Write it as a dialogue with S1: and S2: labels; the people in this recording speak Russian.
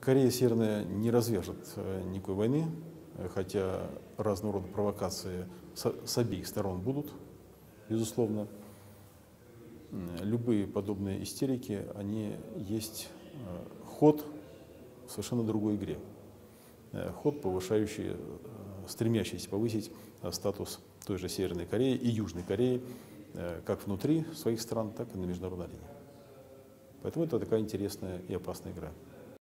S1: Корея Северная не развяжет э, никакой войны, э, хотя разного рода провокации с, обеих сторон будут, безусловно. Любые подобные истерики, они есть э, ход в совершенно другой игре. Ход, повышающий, стремящийся повысить статус той же Северной Кореи и Южной Кореи, как внутри своих стран, так и на международной арене. Поэтому это такая интересная и опасная игра.